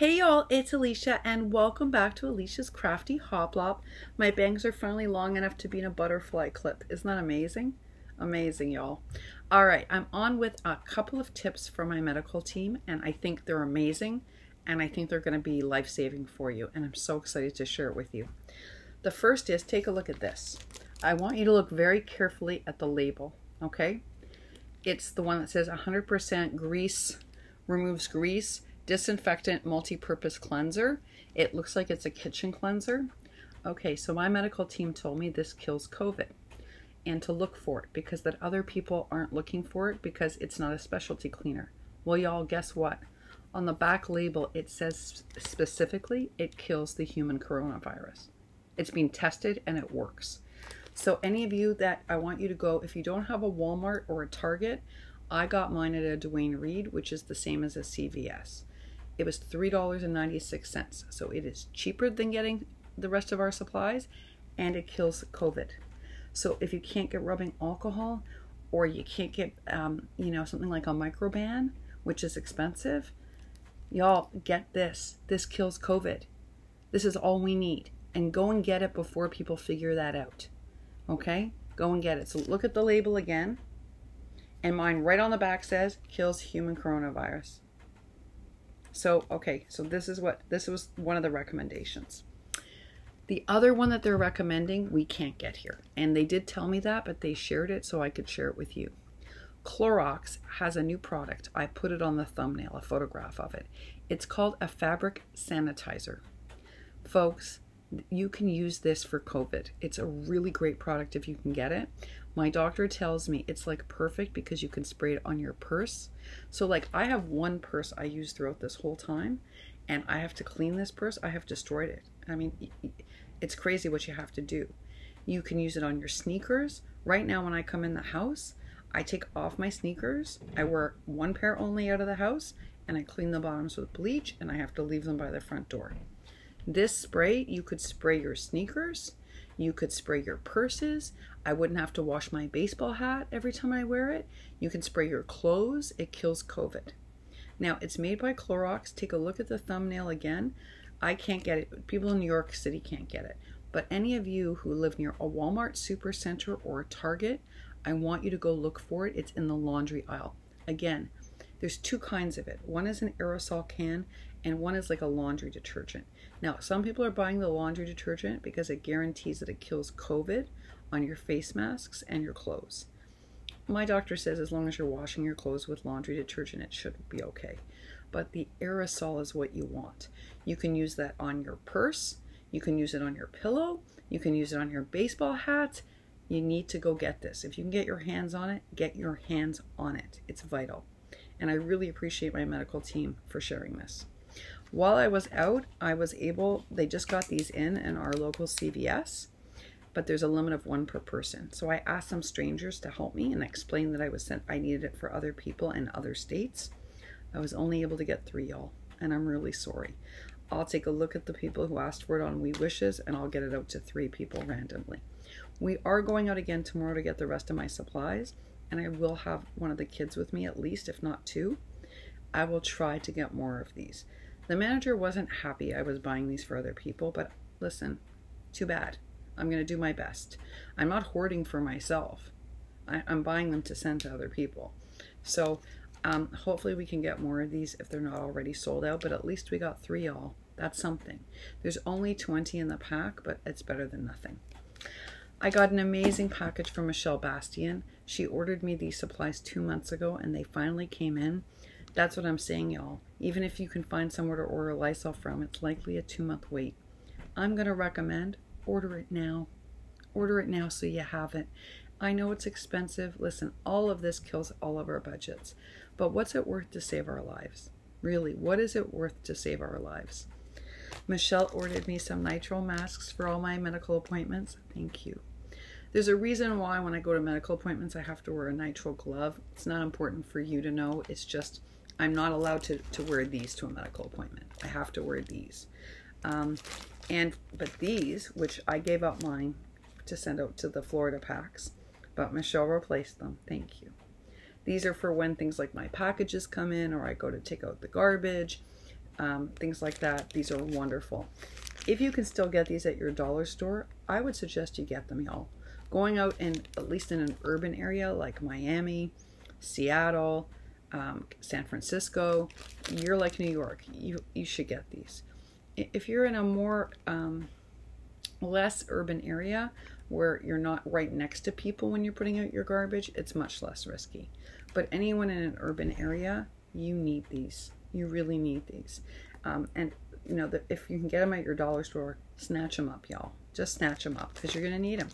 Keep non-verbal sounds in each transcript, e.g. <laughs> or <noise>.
Hey y'all, it's Elisha and welcome back to Elisha's Crafty Hoplop. My bangs are finally long enough to be in a butterfly clip. Isn't that amazing? Amazing y'all. All right, I'm on with a couple of tips from my medical team and I think they're amazing and I think they're going to be life-saving for you and I'm so excited to share it with you. The first is take a look at this. I want you to look very carefully at the label, okay? It's the one that says 100% grease, removes grease, disinfectant multi-purpose cleanser. It looks like it's a kitchen cleanser. Okay, so my medical team told me this kills COVID and to look for it because that other people aren't looking for it because it's not a specialty cleaner. Well, y'all, guess what? On the back label, it says specifically it kills the human coronavirus. It's been tested and it works. So any of you that I want you to go, if you don't have a Walmart or a Target, I got mine at a Duane Reade, which is the same as a CVS. It was $3.96. So it is cheaper than getting the rest of our supplies and it kills COVID. So if you can't get rubbing alcohol or you can't get, um, you know, something like a microban, which is expensive, y'all get this. This kills COVID. This is all we need. And go and get it before people figure that out. Okay? Go and get it. So look at the label again. And mine right on the back says kills human coronavirus. So, okay, so this is what, this was one of the recommendations. The other one that they're recommending, we can't get here. And they did tell me that, but they shared it so I could share it with you. Clorox has a new product. I put it on the thumbnail, a photograph of it. It's called a fabric sanitizer. Folks, you can use this for COVID. It's a really great product if you can get it. My doctor tells me it's like perfect because you can spray it on your purse. So like I have one purse I use throughout this whole time and I have to clean this purse. I have destroyed it. I mean, it's crazy what you have to do. You can use it on your sneakers. Right now when I come in the house, I take off my sneakers. I wear one pair only out of the house and I clean the bottoms with bleach and I have to leave them by the front door. This spray, you could spray your sneakers, you could spray your purses. I wouldn't have to wash my baseball hat every time I wear it. You can spray your clothes. It kills COVID. Now, it's made by Clorox. Take a look at the thumbnail again. I can't get it. People in New York City can't get it. But any of you who live near a Walmart Supercenter or a Target, I want you to go look for it. It's in the laundry aisle. Again, there's two kinds of it. One is an aerosol can and one is like a laundry detergent. Now, some people are buying the laundry detergent because it guarantees that it kills COVID on your face masks and your clothes. My doctor says as long as you're washing your clothes with laundry detergent, it should be okay. But the aerosol is what you want. You can use that on your purse, you can use it on your pillow, you can use it on your baseball hat. You need to go get this. If you can get your hands on it, get your hands on it. It's vital. And I really appreciate my medical team for sharing this. While I was out, I was able, they just got these in in our local CVS, but there's a limit of one per person. So I asked some strangers to help me and explain that I was sent, I needed it for other people in other states. I was only able to get three, y'all, and I'm really sorry. I'll take a look at the people who asked for it on We Wishes and I'll get it out to three people randomly. We are going out again tomorrow to get the rest of my supplies, and I will have one of the kids with me at least, if not two. I will try to get more of these. The manager wasn't happy I was buying these for other people, but listen, too bad. I'm going to do my best. I'm not hoarding for myself. I, am buying them to send to other people. So um, hopefully we can get more of these if they're not already sold out, but at least we got three all. That's something. There's only 20 in the pack, but it's better than nothing. I got an amazing package from Michelle Bastian. She ordered me these supplies two months ago and they finally came in. That's what I'm saying, y'all. Even if you can find somewhere to order Lysol from, it's likely a two month wait. I'm going to recommend order it now. Order it now so you have it. I know it's expensive. Listen, all of this kills all of our budgets. But what's it worth to save our lives? Really, what is it worth to save our lives? Michelle ordered me some nitrile masks for all my medical appointments. Thank you. There's a reason why when I go to medical appointments I have to wear a nitrile glove. It's not important for you to know. It's just I'm not allowed to, to wear these to a medical appointment. I have to wear these. Um, and But these, which I gave up mine to send out to the Florida packs, but Michelle replaced them. Thank you. These are for when things like my packages come in or I go to take out the garbage. um, things like that. These are wonderful. If you can still get these at your dollar store, I would suggest you get them, y'all. Going out in at least in an urban area like Miami, Seattle, um, San Francisco, you're like New York. You you should get these. If you're in a more um, less urban area where you're not right next to people when you're putting out your garbage, it's much less risky. But anyone in an urban area, you need these. You really need these. Um, and you know, that if you can get them at your dollar store, snatch them up, y'all. Just snatch them up because you're going to need them.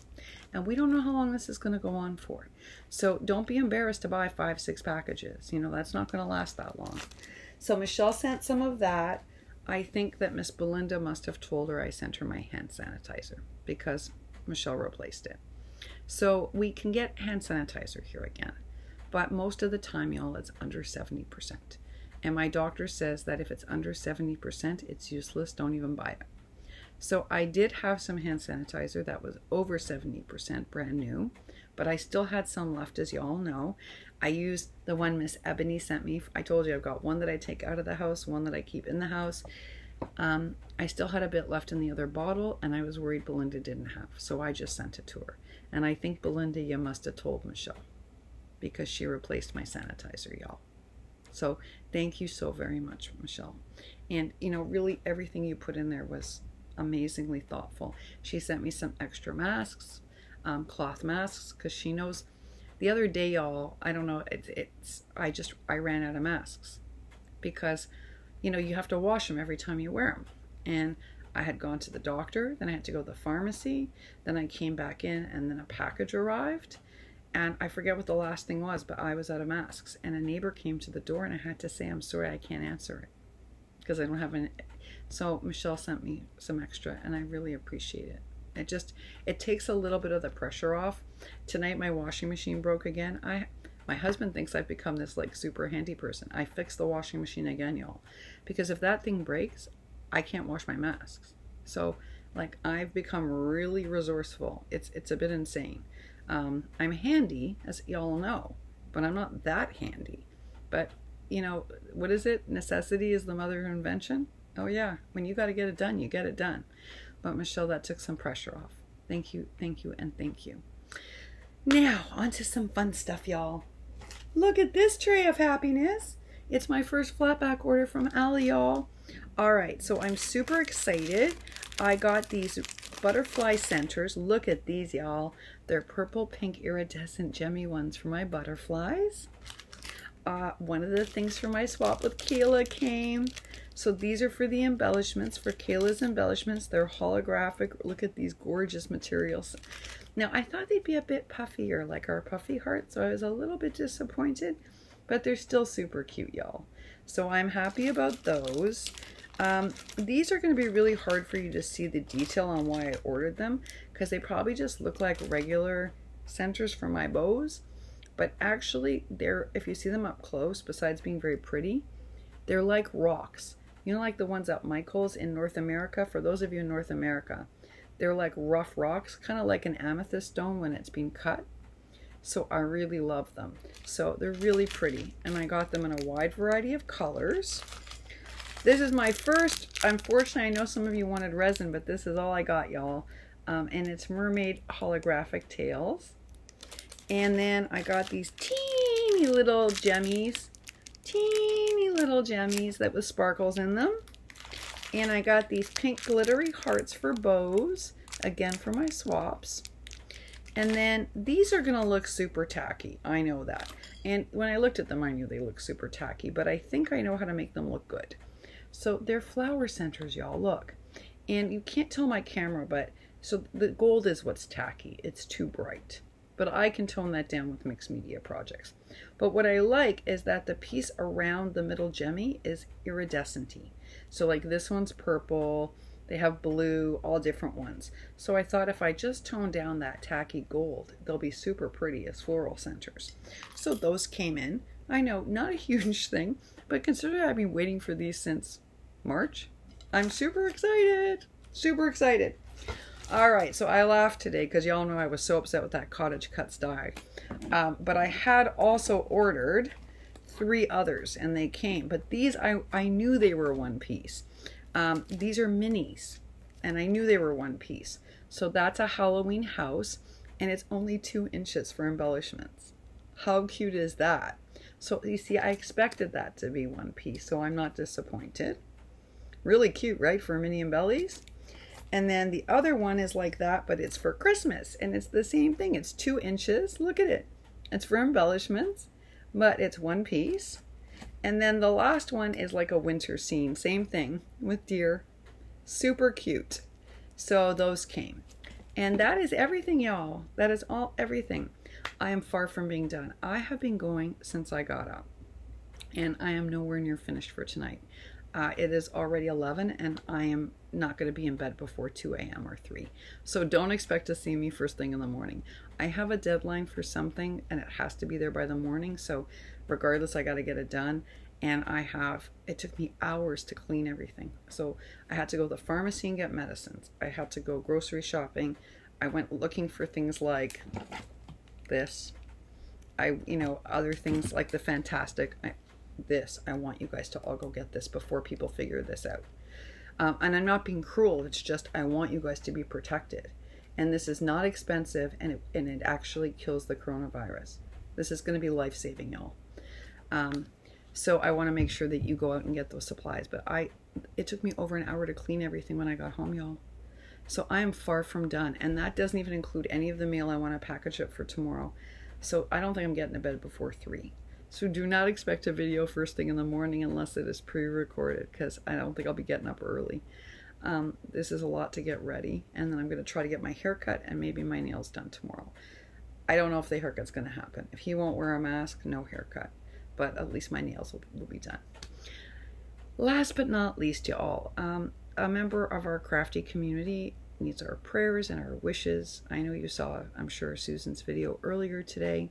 And we don't know how long this is going to go on for. So don't be embarrassed to buy five, six packages. You know, that's not going to last that long. So Michelle sent some of that. I think that Miss Belinda must have told her I sent her my hand sanitizer because Michelle replaced it. So we can get hand sanitizer here again. But most of the time, y'all, it's under 70%. And my doctor says that if it's under 70%, it's useless. Don't even buy it. So I did have some hand sanitizer that was over 70% brand new, but I still had some left, as y'all know. I used the one Miss Ebony sent me. I told you I've got one that I take out of the house, one that I keep in the house. Um, I still had a bit left in the other bottle, and I was worried Belinda didn't have, so I just sent it to her. And I think Belinda, you must have told Michelle because she replaced my sanitizer, y'all. So thank you so very much, Michelle. And you know, really everything you put in there was amazingly thoughtful. She sent me some extra masks, um, cloth masks, because she knows. The other day, y'all, I don't know. It, it's I just I ran out of masks because you know you have to wash them every time you wear them, and I had gone to the doctor, then I had to go to the pharmacy, then I came back in, and then a package arrived. And I forget what the last thing was, but I was out of masks. And a neighbor came to the door, and I had to say, I'm sorry, I can't answer it because I don't have any, so Michelle sent me some extra and I really appreciate it. It just it takes a little bit of the pressure off. Tonight my washing machine broke again. I my husband thinks I've become this like super handy person. I fixed the washing machine again, y'all. Because if that thing breaks, I can't wash my masks. So like I've become really resourceful. It's it's a bit insane. Um, I'm handy, as y'all know, but I'm not that handy. But you know, what is it? Necessity is the mother of invention. Oh, yeah. When you got to get it done, you get it done. But Michelle, that took some pressure off. Thank you, thank you, and thank you. Now, on to some fun stuff, y'all. Look at this tray of happiness. It's my first flatback order from Ali, y'all. All right, so I'm super excited. I got these butterfly centers. Look at these, y'all. They're purple, pink, iridescent, gemmy ones for my butterflies. Uh, one of the things for my swap with Kayla came. So these are for the embellishments, for Kayla's embellishments. They're holographic. Look at these gorgeous materials. Now, I thought they'd be a bit puffier, like our puffy heart, so I was a little bit disappointed, but they're still super cute, y'all. So I'm happy about those. Um, these are going to be really hard for you to see the detail on why I ordered them, because they probably just look like regular centers for my bows. But actually, they're if you see them up close, besides being very pretty, they're like rocks. You know, like the ones at Michael's in North America? For those of you in North America, they're like rough rocks, kind of like an amethyst stone when it's being cut. So I really love them. So they're really pretty. And I got them in a wide variety of colors. This is my first, unfortunately, I know some of you wanted resin, but this is all I got, y'all. Um, and it's mermaid holographic tails. And then I got these teeny little gemmies teeny little gemmies that with sparkles in them. And I got these pink glittery hearts for bows, again for my swaps. And then these are to look super tacky. I know that. And when I looked at them, I knew they looked super tacky, but I think I know how to make them look good. So they're flower centers, y'all. Look. And you can't tell my camera, but so the gold is what's tacky. It's too bright but I can tone that down with mixed media projects. But what I like is that the piece around the middle gemmy is iridescent So like this one's purple, they have blue, all different ones. So I thought if I just tone down that tacky gold, they'll be super pretty as floral centers. So those came in. I know, not a <laughs> huge thing, but considering I've been waiting for these since March, I'm super excited. Super excited. All right, so I laughed today because y'all know I was so upset with that Cottage Cutz die. Um, but I had also ordered three others and they came, but these I, I knew they were one piece. Um, these are minis and I knew they were one piece. So that's a Halloween house and it's only two inches for embellishments. How cute is that? So you see, I expected that to be one piece, so I'm not disappointed. Really cute, right, for mini embellies? And then the other one is like that, but it's for Christmas. And it's the same thing. It's two inches. Look at it. It's for embellishments, but it's one piece. And then the last one is like a winter scene. Same thing with deer. Super cute. So those came. And that is everything, y'all. That is all everything. I am far from being done. I have been going since I got up. And I am nowhere near finished for tonight. Uh, it is already 11 and I am not going to be in bed before 2 a.m. or 3. So don't expect to see me first thing in the morning. I have a deadline for something and it has to be there by the morning. So regardless, I got to get it done. And I have, it took me hours to clean everything. So I had to go to the pharmacy and get medicines. I had to go grocery shopping. I went looking for things like this. I, you know, other things like the fantastic. I, this. I want you guys to all go get this before people figure this out. Um, and I'm not being cruel. It's just I want you guys to be protected. And this is not expensive, and it, and it actually kills the coronavirus. This is going to be life saving, y'all. Um, so I want to make sure that you go out and get those supplies. But I, it took me over an hour to clean everything when I got home, y'all. So I am far from done, and that doesn't even include any of the mail I want to package up for tomorrow. So I don't think I'm getting to bed before three. So do not expect a video first thing in the morning unless it is pre-recorded because I don't think I'll be getting up early. Um, this is a lot to get ready and then I'm going to try to get my hair cut and maybe my nails done tomorrow. I don't know if the haircut's going to happen. If he won't wear a mask, no haircut. But at least my nails will, will be done. Last but not least, y'all, um, a member of our crafty community needs our prayers and our wishes. I know you saw, I'm sure, Susan's video earlier today.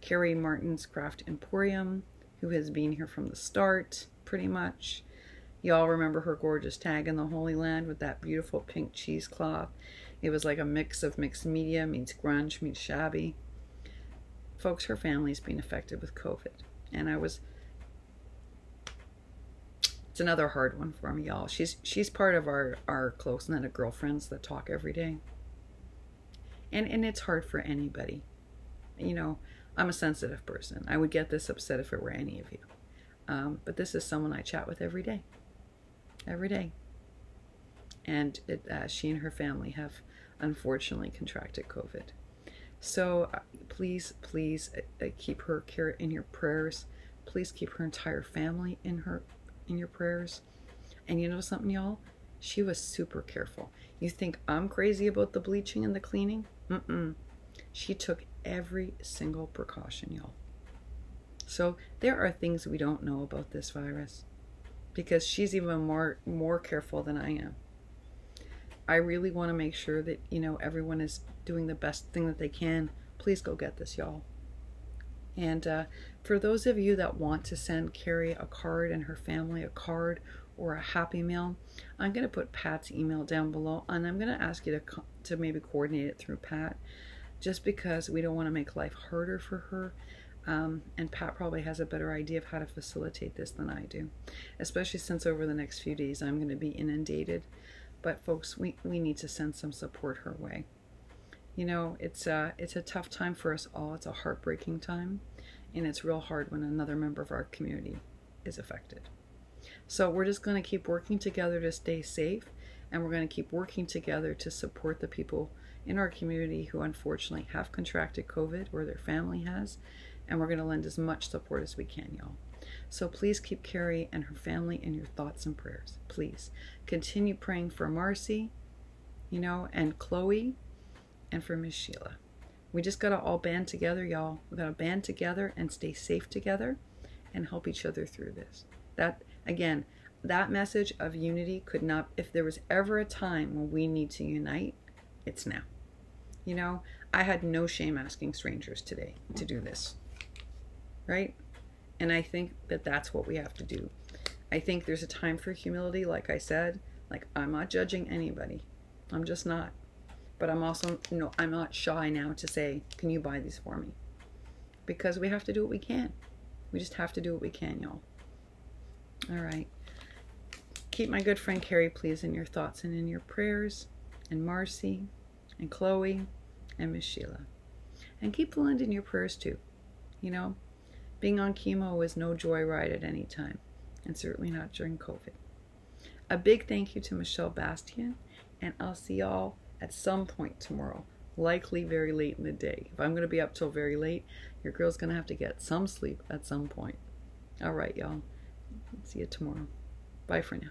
Carrie Martin's Craft Emporium, who has been here from the start, pretty much. Y'all remember her gorgeous tag in the Holy Land with that beautiful pink cheesecloth. It was like a mix of mixed media meets grunge meets shabby. Folks, her family's been affected with COVID. And I was it's another hard one for me, y'all. She's she's part of our, our close knit of girlfriends that talk every day. And and it's hard for anybody. You know, I'm a sensitive person. I would get this upset if it were any of you. Um, but this is someone I chat with every day. Every day. And it, uh, she and her family have unfortunately contracted COVID. So uh, please, please uh, uh, keep her care in your prayers. Please keep her entire family in her in your prayers. And you know something, y'all? She was super careful. You think I'm crazy about the bleaching and the cleaning? Mm-mm. She took every single precaution, y'all. So there are things we don't know about this virus because she's even more more careful than I am. I really want to make sure that, you know, everyone is doing the best thing that they can. Please go get this, y'all. And uh, for those of you that want to send Carrie a card and her family a card or a happy mail, I'm going to put Pat's email down below and I'm going to ask you to, to maybe coordinate it through Pat just because we don't want to make life harder for her. Um, and Pat probably has a better idea of how to facilitate this than I do, especially since over the next few days I'm going to be inundated. But folks, we, we need to send some support her way. You know, it's a, it's a tough time for us all. It's a heartbreaking time, and it's real hard when another member of our community is affected. So we're just going to keep working together to stay safe, and we're going to keep working together to support the people in our community who unfortunately have contracted COVID or their family has, and we're going to lend as much support as we can, y'all. So please keep Carrie and her family in your thoughts and prayers. Please continue praying for Marcie, you know, and Chloe, and for Miss Sheila. We just got to all band together, y'all. We got to band together and stay safe together and help each other through this. That, again, that message of unity could not, if there was ever a time when we need to unite, it's now. You know, I had no shame asking strangers today to do this. Right? And I think that that's what we have to do. I think there's a time for humility, like I said. Like, I'm not judging anybody. I'm just not. But I'm also, no, I'm not shy now to say, can you buy these for me? Because we have to do what we can. We just have to do what we can, y'all. All right. Keep my good friend Carrie, please, in your thoughts and in your prayers, and Marcie, and Chloe, and Miss Sheila. And keep Linda in your prayers too. You know, being on chemo is no joyride at any time, and certainly not during COVID. A big thank you to Michelle Bastian, and I'll see y'all at some point tomorrow, likely very late in the day. If I'm going to be up till very late, your girl's going to have to get some sleep at some point. All right, y'all. See you tomorrow. Bye for now.